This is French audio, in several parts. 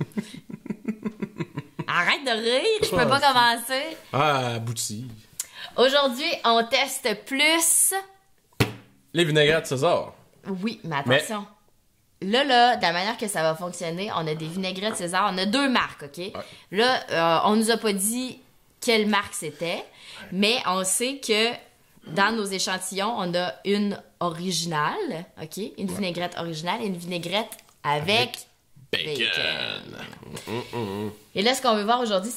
Arrête de rire, je peux pas commencer. Ah, abouti. Aujourd'hui, on teste plus. Les vinaigrettes César. Oui, mais attention. Là, là, de la manière que ça va fonctionner, on a des vinaigrettes César. On a deux marques, OK? Là, euh, on nous a pas dit quelle marque c'était, mais on sait que dans nos échantillons, on a une originale, OK? Une vinaigrette originale et une vinaigrette avec, Bacon. Et là, ce qu'on veut voir aujourd'hui,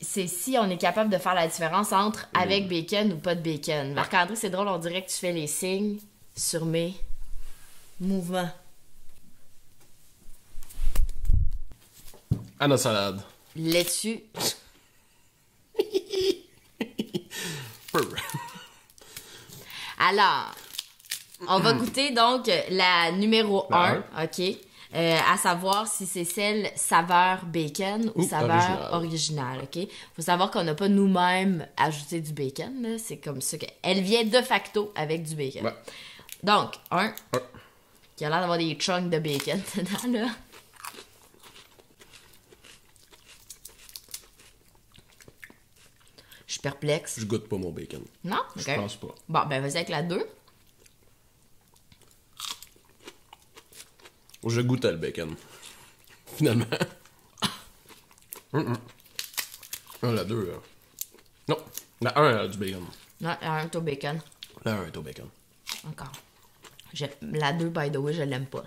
c'est si on est capable de faire la différence entre avec bacon ou pas de bacon. Marc-André, c'est drôle, on dirait que tu fais les signes sur mes mouvements. Anna salade. Laitue. Alors, on va goûter donc la numéro La 1, OK? Euh, à savoir si c'est celle saveur bacon ou, Ou saveur original. originale, OK? Faut savoir qu'on n'a pas nous-mêmes ajouté du bacon. C'est comme ça qu'elle vient de facto avec du bacon. Ouais. Donc, un, Ouais. qui a l'air d'avoir des chunks de bacon dedans, là. Je suis perplexe. Je goûte pas mon bacon. Non? Je Ok. pense pas. Bon, ben vas-y avec la 2. Je goûtais le bacon. Finalement. Mm-mm. Ah, la 2, là. Non. La 1 a du bacon. Non, un au bacon. La 1 est au bacon. Encore. Je- La 2, by the way, je l'aime pas.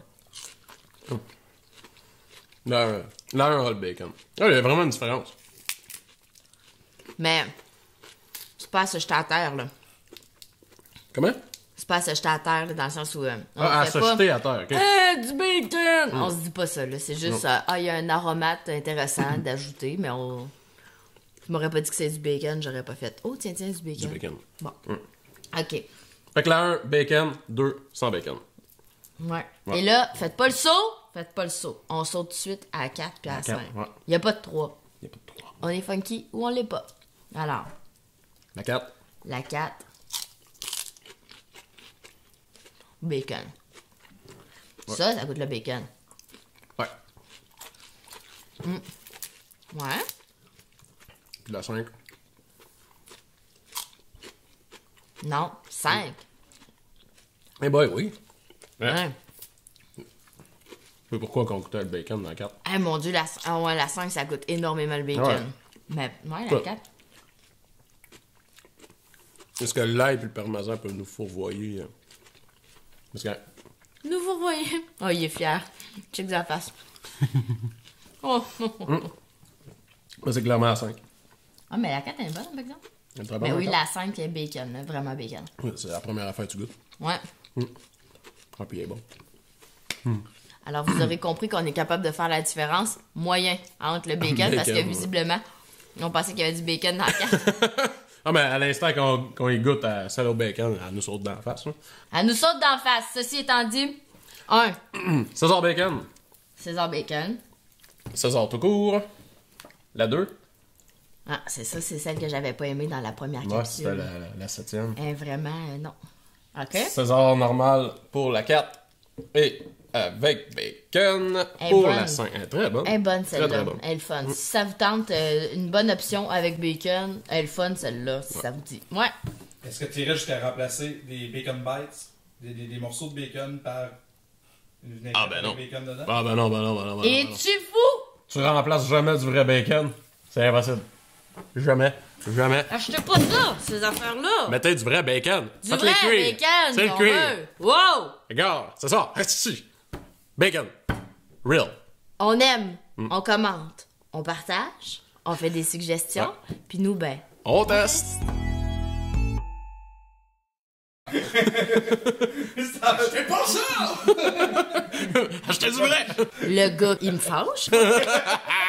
La 1, la 1 a le bacon. Ah, il y a vraiment une différence. Mais, c'est pas à se jeter à terre, là. Comment? C'est pas à se jeter à terre, là, dans le sens où. euh, on Ah, à jeter à terre, ok. Eh, du bacon! On se dit pas ça, là. C'est juste, euh, ah, il y a un aromate intéressant d'ajouter, mais on. Tu m'aurais pas dit que c'est du bacon, j'aurais pas fait. Oh, tiens, tiens, du bacon. Du bacon. Bon. OK. Fait que la 1, bacon. 2, sans bacon. Ouais. Ouais. Et là, faites pas le saut. Faites pas le saut. On saute tout de suite à 4 puis à, À 5. quatre, ouais. Il y a pas de 3. Il a pas de 3. On est funky ou on l'est pas. Alors, La 4. la 4. Bacon. Ça, ça goûte le bacon. Ouais. Ouais. Puis la 5. Non, 5. Eh boy, oui. Hein? Ouais. Mais pourquoi qu'on goûtait le bacon dans la 4? Ah mon dieu, la, ah ouais, la 5, ça goûte énormément le bacon. Ouais. Mais, ouais, la Quoi? 4. Est-ce que l'ail et le parmesan peuvent nous fourvoyer? euh? Parce que Nous vous voyez. Oh, il est fier. Check sa face. oh. moi, c'est clairement la 5. Ah, mais la 4 est bonne, par exemple. Elle est très Mais bonne, oui, encore. la 5 est bacon, là, vraiment bacon. Ouais, C'est la première affaire que tu goûtes. Ouais. Ah, puis il est bon. Alors, vous aurez compris qu'on est capable de faire la différence moyen entre le bacon, parce que Bacon, ouais. visiblement, on pensait qu'il y avait du bacon dans la carte. Ah, mais à l'instant qu'on qu'on y goûte à celle au bacon, elle nous saute dans la face. Elle nous saute d'en face. Ceci étant dit, 1. César bacon. César bacon. César tout court. La 2. Ah, c'est ça, c'est celle que j'avais pas aimée dans la première Moi, c'était capsule. la, la, la septième. Eh, vraiment, euh, non. OK? César normal pour la 4. Et avec bacon Elle pour bonne. la 5. Elle est très bonne. Elle est bonne, Très, celle-là. très bonne. Elle est fun. Si ça vous tente, euh, une bonne option avec bacon, elle est fun, celle-là, si ça vous dit. Ouais. Est-ce que tu irais jusqu'à remplacer des bacon bites, des, des, des morceaux de bacon par une Ah, ben non. bacon dedans? Ah, ben non, ben non, ben non. Ben non, ben non. Es-tu fou? Tu remplaces jamais du vrai bacon? C'est impossible. Jamais. Jamais. Achetez pas ça, ces affaires-là. Mettez du vrai bacon. du Faites-les vrai cuire. bacon, C'est le cuir. Wow! Regarde, c'est ça. Reste ici. Bacon. Real. On aime, on commente, on partage, on fait des suggestions, puis nous, ben, On teste. C'est pas ça! Achetez du vrai. le gars, il me fâche.